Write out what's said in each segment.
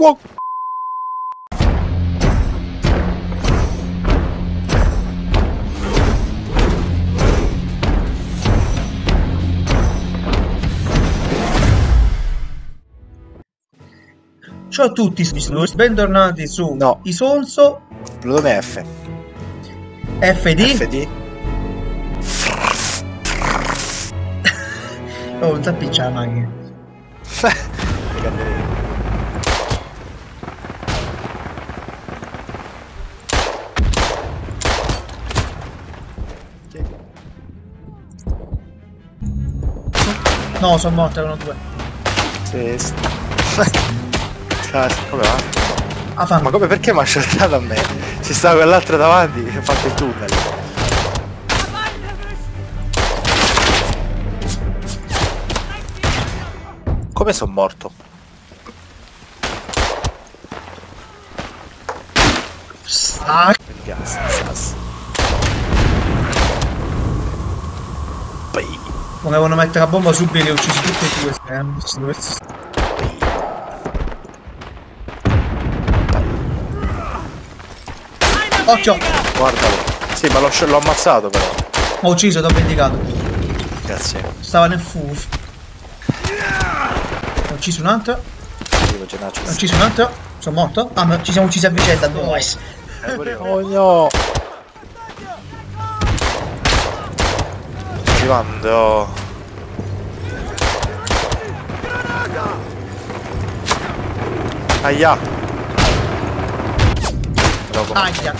Wow. Ciao a tutti, bentornati su No. Isonso Plutone F. FD. FD. Oh, non t'appiccia la macchina. No, sono morte, erano due. Sì. Cazzo, come va? Ah. Ma come perché mi ha sceltato a me? Ci stava quell'altro davanti che ha fatto il tunnel. Come sono morto? Ah, volevano mettere la bomba subito e ho ucciso tutti e due. eh, questi due. Occhio! guardalo. Sì, ma l'ho l'ho ammazzato però. Ho ucciso, t'ho vendicato. Grazie. Stava nel fuf. Ho ucciso un altro. Ho ucciso un altro. Sono morto. Ah, ma ci siamo uccisi a vicenda. Nice. Oh no! Arrivando. Aia! Dopo. Aia.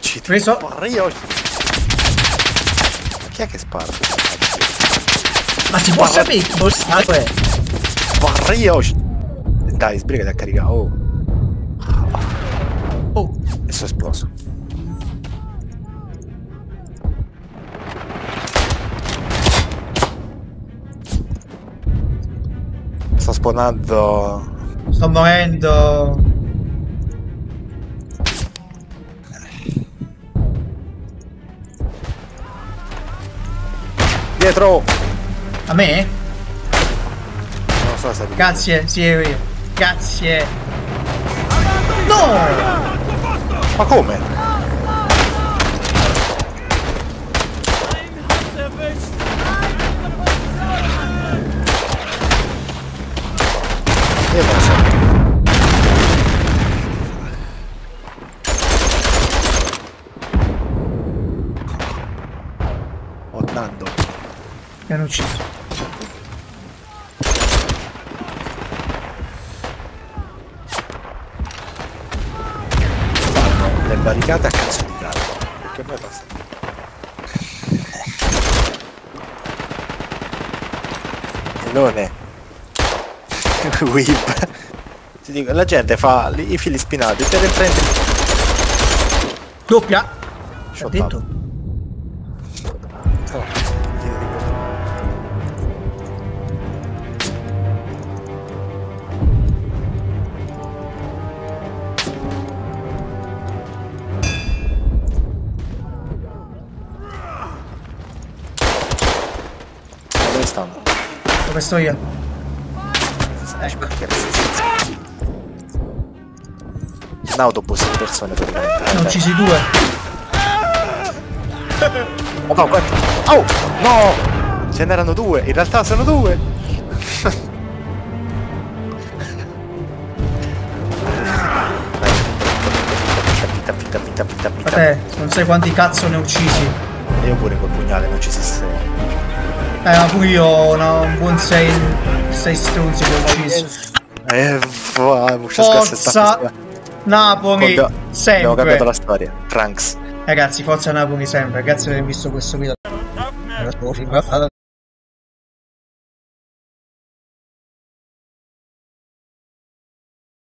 Zitto. Preso. Rio. Chi è che spara? Ma si può sapere chi può stare? Rio. Dai, sbrigati a caricare. Oh, Oh, adesso è esploso. Sto spawnando. sto morendo. Dietro! A me? Non so se Grazie, sì, io. Grazie. No! Ma come? Oh, Nando. Mi hanno ucciso. fanno le barricate a cazzo di cane perché a me basta Melone Whip ti dico la gente fa i fili spinati per prendere Doppia. Ti ha Shot detto? Dove stanno? Dove sto io? Ecco. Un autobus di persone praticamente Ne ho uccisi due. Oh, no, guarda. Oh, no! Ce n'erano due, in realtà sono due. Ma pitta. te, non sai quanti cazzo ne ho uccisi. Io pure col pugnale non ci si sei. Eh, ma pure io ho una- un buon 6 stronzi che ho ucciso. Eh, va, Forza Napoli, Abbiamo sempre. cambiato la storia. Trunks. Ragazzi, forza Napoli sempre. Grazie per aver visto questo video.